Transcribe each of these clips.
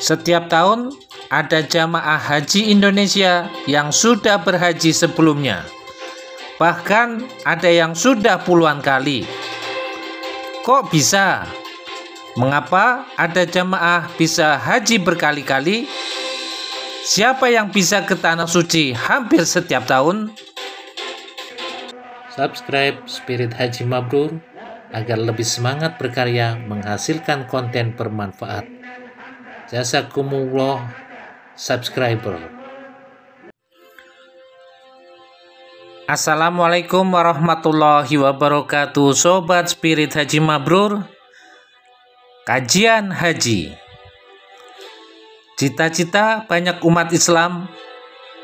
Setiap tahun ada jamaah haji Indonesia yang sudah berhaji sebelumnya. Bahkan ada yang sudah puluhan kali. Kok bisa? Mengapa ada jamaah bisa haji berkali-kali? Siapa yang bisa ke tanah suci hampir setiap tahun? Subscribe Spirit Haji Mabrur agar lebih semangat berkarya menghasilkan konten bermanfaat. Jazakumullah subscriber. Assalamualaikum warahmatullahi wabarakatuh Sobat Spirit Haji Mabrur Kajian Haji Cita-cita banyak umat Islam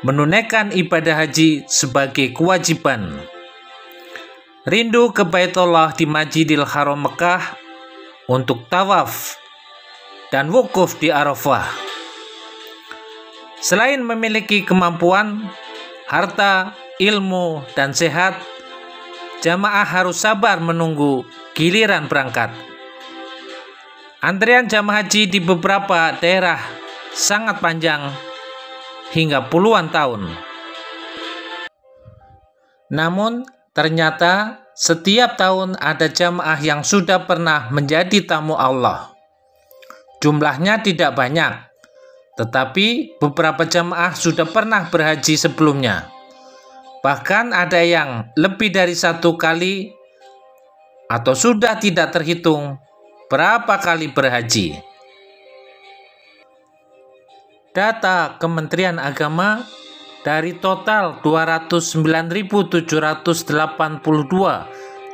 menunaikan ibadah haji sebagai kewajiban. Rindu ke Baitullah di Majidil Haram Mekah untuk tawaf dan wukuf di Arafah. Selain memiliki kemampuan, harta, ilmu, dan sehat, jamaah harus sabar menunggu giliran berangkat. Antrian jamaah haji di beberapa daerah sangat panjang hingga puluhan tahun. Namun, ternyata setiap tahun ada jamaah yang sudah pernah menjadi tamu Allah. Jumlahnya tidak banyak, tetapi beberapa jemaah sudah pernah berhaji sebelumnya. Bahkan ada yang lebih dari satu kali atau sudah tidak terhitung berapa kali berhaji. Data Kementerian Agama dari total 209.782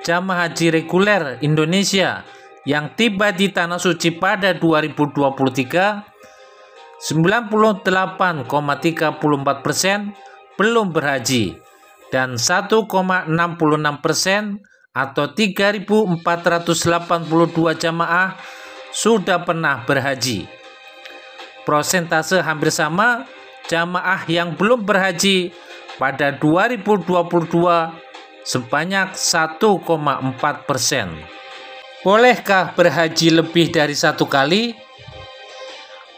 jamaah haji reguler Indonesia yang tiba di Tanah Suci pada 2023, 98,34 persen belum berhaji dan 1,66 persen atau 3.482 jamaah sudah pernah berhaji. Persentase hampir sama jamaah yang belum berhaji pada 2022 sebanyak 1,4 persen. Bolehkah berhaji lebih dari satu kali?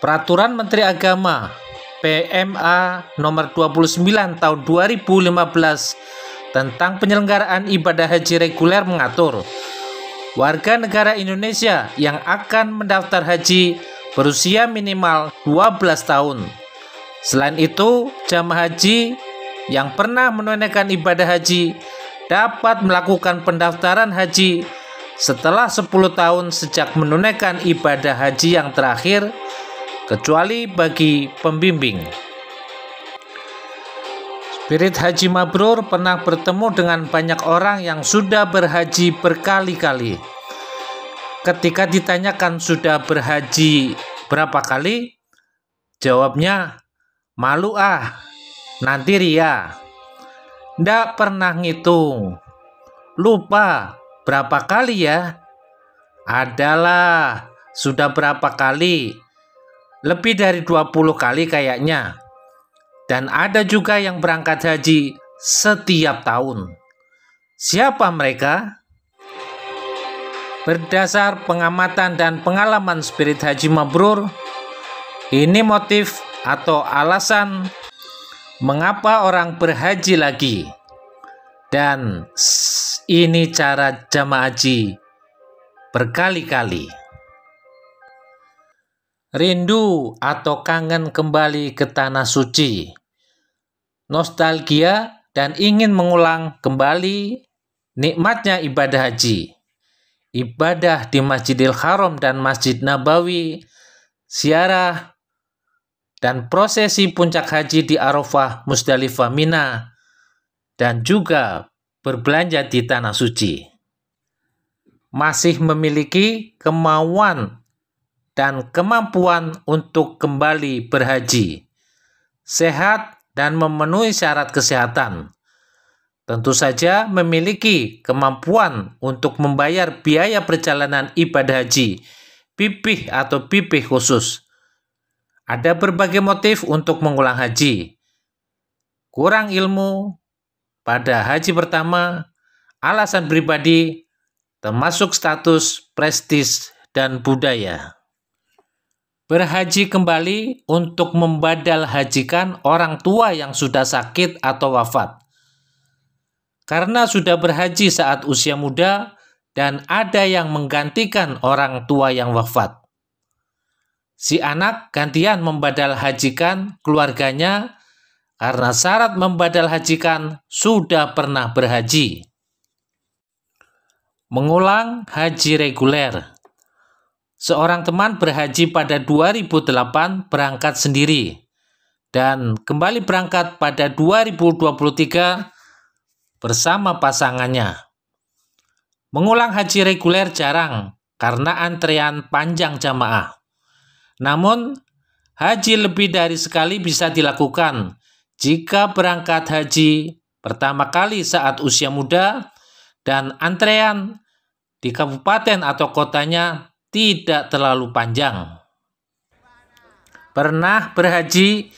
Peraturan Menteri Agama PMA nomor 29 tahun 2015 tentang penyelenggaraan ibadah haji reguler mengatur warga negara Indonesia yang akan mendaftar haji berusia minimal 12 tahun. Selain itu, jamaah haji yang pernah menunaikan ibadah haji dapat melakukan pendaftaran haji setelah 10 tahun sejak menunaikan ibadah haji yang terakhir, kecuali bagi pembimbing. Spirit Haji Mabrur pernah bertemu dengan banyak orang yang sudah berhaji berkali-kali. Ketika ditanyakan sudah berhaji berapa kali, jawabnya, malu ah, nanti ria. Ndak pernah ngitung, lupa Berapa kali ya? Adalah sudah berapa kali? Lebih dari 20 kali kayaknya. Dan ada juga yang berangkat haji setiap tahun. Siapa mereka? Berdasar pengamatan dan pengalaman spirit haji mabrur, ini motif atau alasan mengapa orang berhaji lagi. Dan ini cara jamaah haji berkali-kali. Rindu atau kangen kembali ke tanah suci. Nostalgia dan ingin mengulang kembali nikmatnya ibadah haji. Ibadah di Masjidil Haram dan Masjid Nabawi, siarah, dan prosesi puncak haji di Arafah, Musdalifah, Mina, dan juga berbelanja di tanah suci. Masih memiliki kemauan dan kemampuan untuk kembali berhaji, sehat dan memenuhi syarat kesehatan. Tentu saja memiliki kemampuan untuk membayar biaya perjalanan ibadah haji, pipih atau pipih khusus. Ada berbagai motif untuk mengulang haji. Kurang ilmu, pada haji pertama, alasan pribadi termasuk status, prestis, dan budaya. berhaji kembali untuk membadal hajikan orang tua yang sudah sakit atau wafat. Karena sudah berhaji saat usia muda dan ada yang menggantikan orang tua yang wafat. Si anak gantian membadal hajikan keluarganya karena syarat membadal hajikan sudah pernah berhaji. Mengulang haji reguler seorang teman berhaji pada 2008 berangkat sendiri dan kembali berangkat pada 2023 bersama pasangannya. Mengulang haji reguler jarang karena antrean panjang jamaah. Namun, haji lebih dari sekali bisa dilakukan jika berangkat haji pertama kali saat usia muda dan antrean di kabupaten atau kotanya tidak terlalu panjang. Pernah berhaji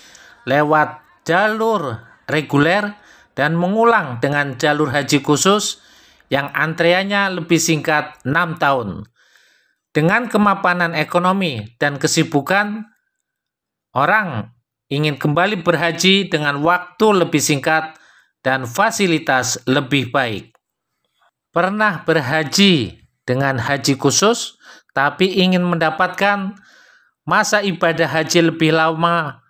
lewat jalur reguler dan mengulang dengan jalur haji khusus yang antreannya lebih singkat 6 tahun. Dengan kemapanan ekonomi dan kesibukan, orang ingin kembali berhaji dengan waktu lebih singkat dan fasilitas lebih baik. Pernah berhaji dengan haji khusus tapi ingin mendapatkan masa ibadah haji lebih lama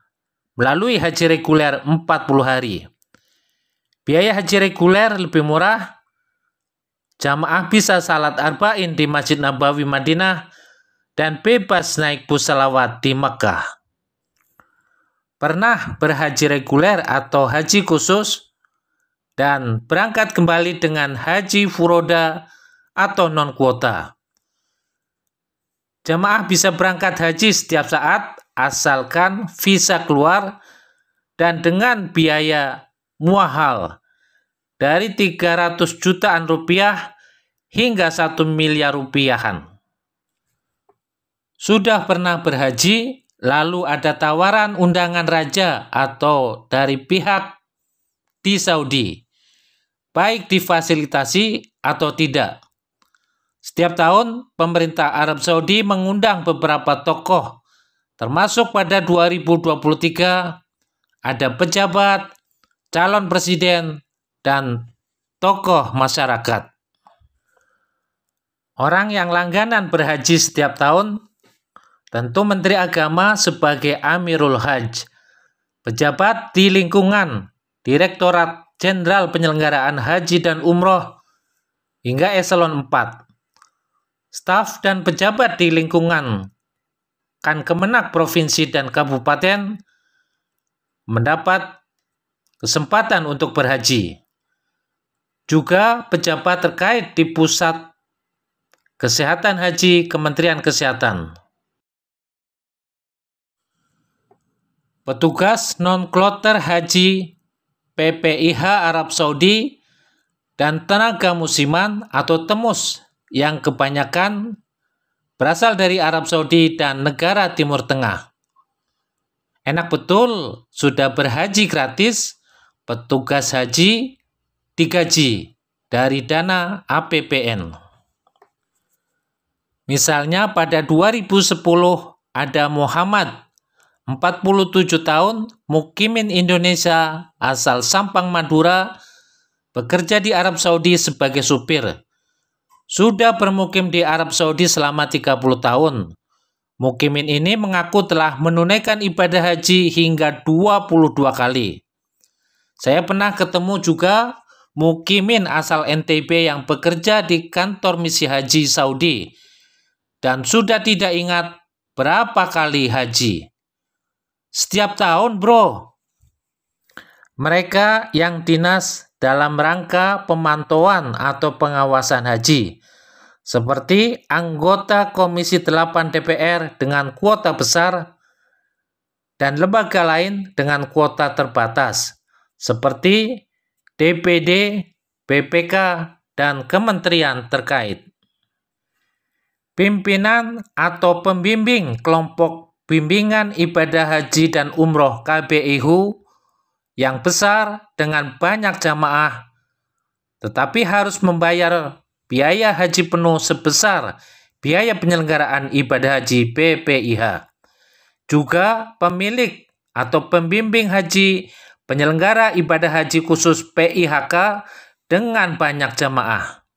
melalui haji reguler 40 hari. Biaya haji reguler lebih murah. Jamaah bisa salat arba'in di Masjid Nabawi Madinah dan bebas naik bus salawat di Mekah. Pernah berhaji reguler atau haji khusus dan berangkat kembali dengan haji furoda atau non kuota. Jemaah bisa berangkat haji setiap saat asalkan visa keluar dan dengan biaya muahal dari 300 jutaan rupiah hingga 1 miliar rupiahan. Sudah pernah berhaji, lalu ada tawaran undangan raja atau dari pihak di Saudi, baik difasilitasi atau tidak. Setiap tahun, pemerintah Arab Saudi mengundang beberapa tokoh, termasuk pada 2023 ada pejabat, calon presiden, dan tokoh masyarakat. Orang yang langganan berhaji setiap tahun tentu Menteri Agama sebagai Amirul Hajj, pejabat di lingkungan Direktorat Jenderal Penyelenggaraan Haji dan Umroh hingga eselon 4 staf dan pejabat di lingkungan kan kemenak provinsi dan kabupaten mendapat kesempatan untuk berhaji. Juga pejabat terkait di pusat kesehatan haji Kementerian Kesehatan. Petugas non-kloter haji PPIH Arab Saudi dan tenaga musiman atau temus yang kebanyakan berasal dari Arab Saudi dan negara Timur Tengah. Enak betul, sudah berhaji gratis, petugas haji digaji dari dana APBN. Misalnya pada 2010 ada Muhammad 47 tahun, mukimin Indonesia asal Sampang Madura, bekerja di Arab Saudi sebagai supir sudah bermukim di Arab Saudi selama 30 tahun. Mukimin ini mengaku telah menunaikan ibadah haji hingga 22 kali. Saya pernah ketemu juga mukimin asal NTB yang bekerja di kantor misi haji Saudi dan sudah tidak ingat berapa kali haji. Setiap tahun, bro. Mereka yang dinas dalam rangka pemantauan atau pengawasan haji, seperti anggota Komisi 8 DPR dengan kuota besar dan lembaga lain dengan kuota terbatas, seperti DPD, BPK, dan kementerian terkait. Pimpinan atau pembimbing kelompok bimbingan ibadah haji dan umroh KBIHU yang besar dengan banyak jamaah, tetapi harus membayar biaya haji penuh sebesar biaya penyelenggaraan ibadah haji BPIH. juga pemilik atau pembimbing haji penyelenggara ibadah haji khusus PIHK dengan banyak jamaah.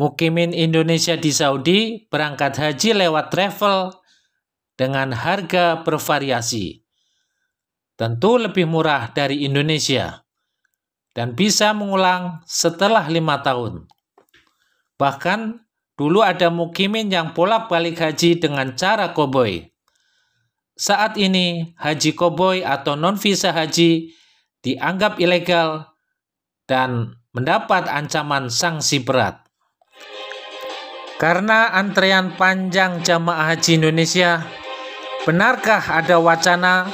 Mukimin Indonesia di Saudi berangkat haji lewat travel dengan harga bervariasi. Tentu lebih murah dari Indonesia dan bisa mengulang setelah lima tahun. Bahkan dulu ada mukimin yang bolak-balik haji dengan cara koboi. Saat ini, haji koboi atau non-visa haji dianggap ilegal dan mendapat ancaman sanksi berat. Karena antrean panjang jamaah haji Indonesia, benarkah ada wacana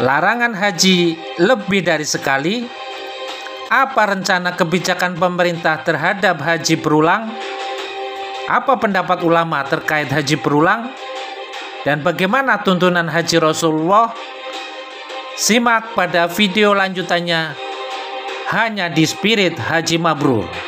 larangan haji lebih dari sekali? Apa rencana kebijakan pemerintah terhadap haji berulang? Apa pendapat ulama terkait haji berulang? Dan bagaimana tuntunan haji Rasulullah? Simak pada video lanjutannya hanya di Spirit Haji Mabrur.